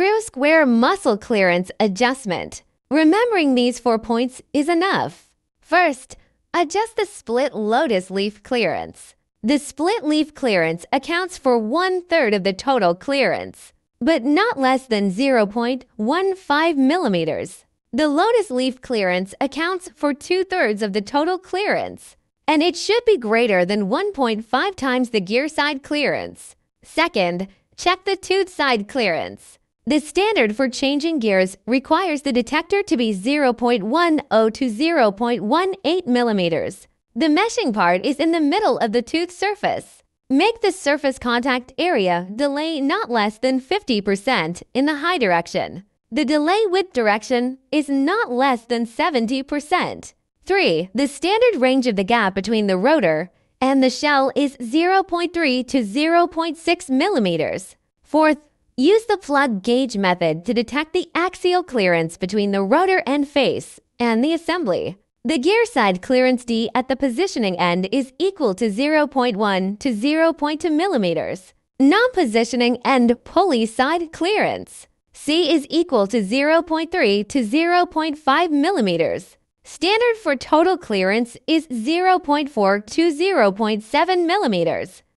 Screw square muscle clearance adjustment. Remembering these four points is enough. First, adjust the split lotus leaf clearance. The split leaf clearance accounts for one third of the total clearance, but not less than 0.15 millimeters. The lotus leaf clearance accounts for two thirds of the total clearance, and it should be greater than 1.5 times the gear side clearance. Second, check the tooth side clearance. The standard for changing gears requires the detector to be 0.10 to 0.18 millimeters. The meshing part is in the middle of the tooth surface. Make the surface contact area delay not less than 50% in the high direction. The delay width direction is not less than 70%. 3. The standard range of the gap between the rotor and the shell is 0.3 to 0.6 millimeters. Fourth, use the plug gauge method to detect the axial clearance between the rotor end face and the assembly. The gear side clearance D at the positioning end is equal to 0.1 to 0.2 millimeters. Non-positioning end pulley side clearance. C is equal to 0.3 to 0.5 millimeters. Standard for total clearance is 0.4 to 0.7 millimeters.